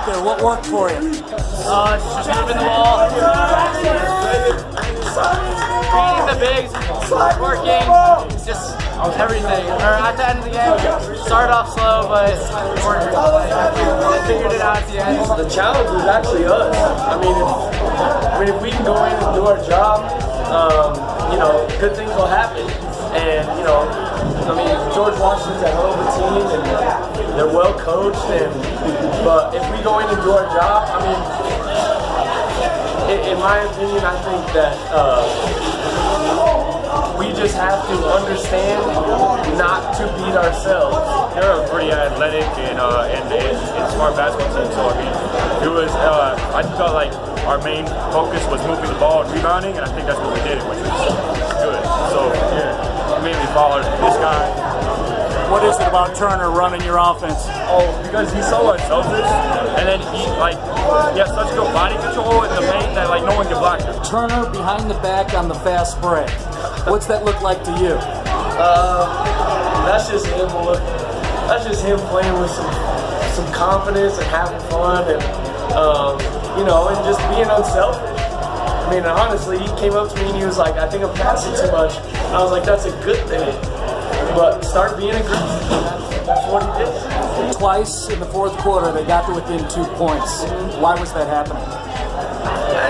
out there? What worked for you? Uh, just moving the ball. Beating the bigs, working, just everything. Or at the end of the game, started off slow, but worked. Figured it out at the end. The challenge was actually us. I mean, if, I mean, if we can go in and do our job, um, you know, good things will happen. And you know, I mean, George Washington's a hell of a team, and they're well coached. And but if we go in and do our job, I mean, in, in my opinion, I think that. Uh, we just have to understand not to beat ourselves. They're a pretty athletic and uh, and, and, and smart basketball team. So I mean, it was. Uh, I felt like our main focus was moving the ball and rebounding, and I think that's what we did, which was good. So yeah, mainly followed this guy. What is it about Turner running your offense? Oh, because he's so unselfish, and then he like he has such good body control in the paint that like no one can block him. Turner behind the back on the fast break. What's that look like to you? Uh, that's just him. That's just him playing with some some confidence and having fun, and um, you know, and just being unselfish. I mean, honestly, he came up to me and he was like, "I think I'm passing too much." And I was like, "That's a good thing." But start being aggressive. That's, that's what he did. Twice in the fourth quarter, they got to within two points. Why was that happening?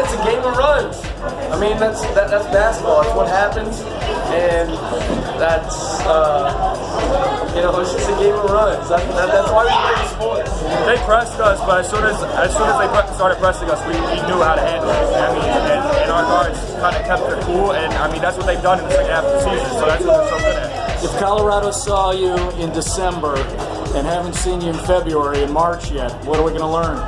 It's a game of runs. I mean, that's that, that's basketball. It's what happens, and that's uh, you know, it's just a game of runs. That, that, that's why we play the sport. They pressed us, but as soon as as soon as they pre- started pressing us, we, we knew how to handle it. I mean, and, and our guards kind of kept their cool, and I mean that's what they've done in the second half of the season. So that's what they're so good at. If Colorado saw you in December and haven't seen you in February and March yet, what are we going to learn?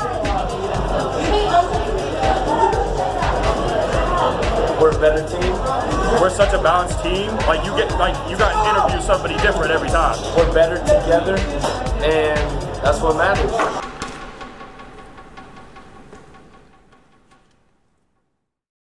We're a better team. We're such a balanced team. Like you get like you got to interview somebody different every time. We're better together, and that's what matters.